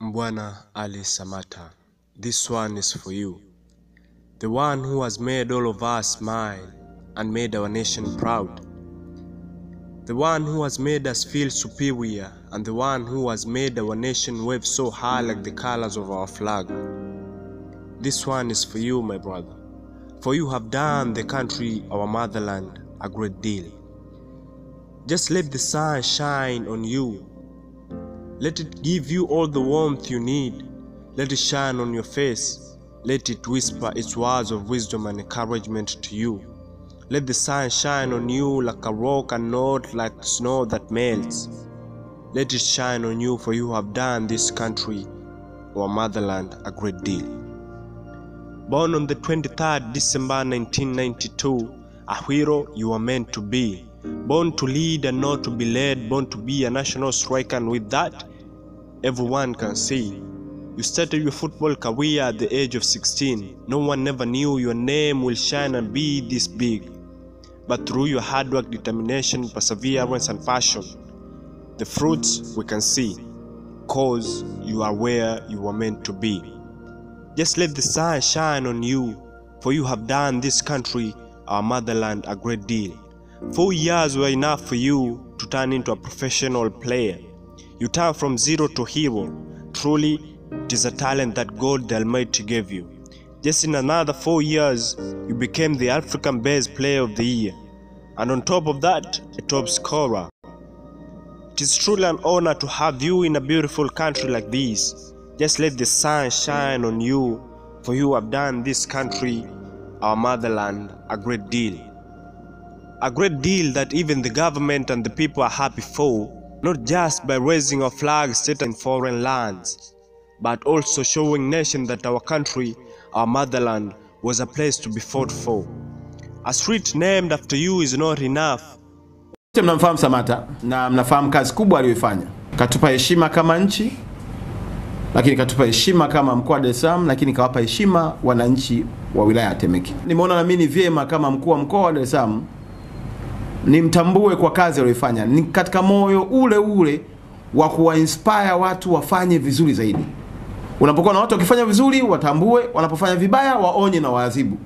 Mbwana Ali Samatta, this one is for you. The one who has made all of us smile and made our nation proud. The one who has made us feel superior and the one who has made our nation wave so high like the colors of our flag. This one is for you, my brother, for you have done the country, our motherland, a great deal. Just let the sun shine on you. Let it give you all the warmth you need. Let it shine on your face. Let it whisper its words of wisdom and encouragement to you. Let the sun shine on you like a rock and not like snow that melts. Let it shine on you, for you have done this country, our motherland, a great deal. Born on the 23rd December 1992, a hero you are meant to be. Born to lead and not to be led, born to be a national striker, and with that, everyone can see. You started your football career at the age of 16. No one ever knew your name will shine and be this big. But through your hard work, determination, perseverance, and passion, the fruits we can see, cause you are where you were meant to be. Just let the sun shine on you, for you have done this country, our motherland, a great deal. Four years were enough for you to turn into a professional player. You turned from zero to hero. Truly, it is a talent that God the Almighty gave you. Just in another four years, you became the African Best Player of the Year. And on top of that, a top scorer. It is truly an honor to have you in a beautiful country like this. Just let the sun shine on you, for you have done this country, our motherland, a great deal. A great deal that even the government and the people are happy for, not just by raising our flag set in foreign lands, but also showing nation that our country, our motherland, was a place to be fought for. A street named after you is not enough. Mnamfahamu Samata na mnafahamu kazi kubwa aliyoifanya. Katupa heshima kama nchi, lakini katupa heshima kama mkoa wa Dar es Salaam, lakini kawapa heshima wananchi wa wilaya ya Temeke. Nimeona na mimi ni vyema kama mkuu wa mkoa wa Dar es Salaam nimtambue kwa kazi aliyoifanya, ni katika moyo ule ule wa kuwainspire watu wafanye vizuri zaidi. Unapokuwa na watu wakifanya vizuri, watambue, wanapofanya vibaya waonye na waadhibu.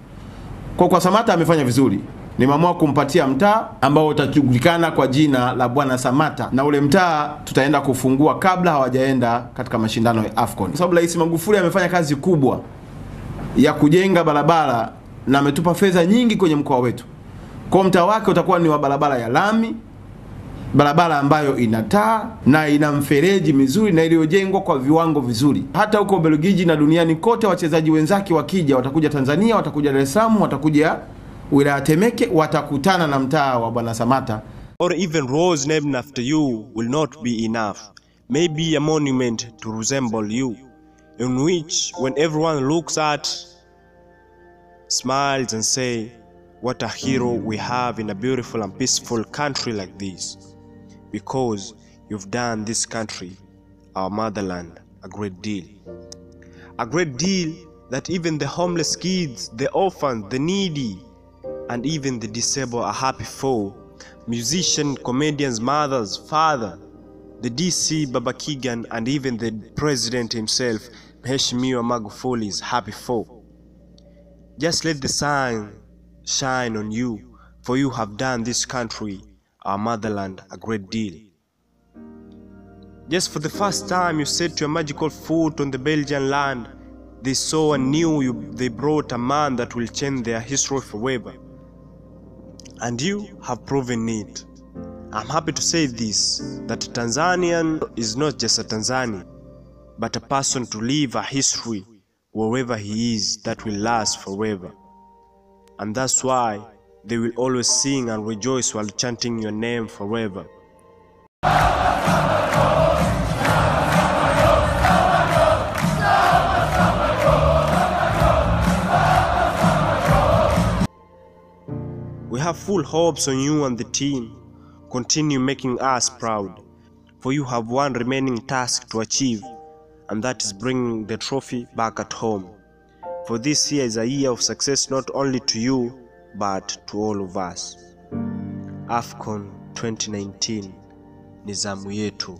Kwa kwa Samata amefanya vizuri, nimeamua kumpatia mtaa ambao utajulikana kwa jina la Bwana Samata, na ule mtaa tutaenda kufungua kabla hawajaenda katika mashindano ya AFCON, kwa sababu Rais Magufuli amefanya kazi kubwa ya kujenga barabara na ametupa fedha nyingi kwenye mkoa wetu. Kwa mtaa wake utakuwa ni wa barabara ya lami, barabara ambayo ina taa na ina mfereji mizuri na iliyojengwa kwa viwango vizuri. Hata huko belgiji na duniani kote, wachezaji wenzake wakija, watakuja Tanzania, watakuja Dar es Salaam, watakuja wilaya Temeke, watakutana na mtaa wa Bwana Samata. Or even roads named after you will not be enough. Maybe a monument to resemble you, in which when everyone looks at, smiles and say, what a hero we have in a beautiful and peaceful country like this. Because you've done this country, our motherland, a great deal. A great deal that even the homeless kids, the orphans, the needy, and even the disabled are happy for. Musician, comedians, mothers, father, the DC Baba Kigan, and even the president himself, Mheshimiwa Magufuli, is happy for. Just let the sun shine on you, for you have done this country, our motherland, a great deal. Just for the first time you set your magical foot on the Belgian land, they saw and knew you, they brought a man that will change their history forever. And you have proven it. I'm happy to say this that a Tanzanian is not just a Tanzanian, but a person to leave a history wherever he is that will last forever. And that's why they will always sing and rejoice while chanting your name forever. We have full hopes on you and the team. Continue making us proud, for you have one remaining task to achieve, and that is bringing the trophy back at home. For this year is a year of success not only to you, but to all of us. AFCON 2019 ni zamu yetu.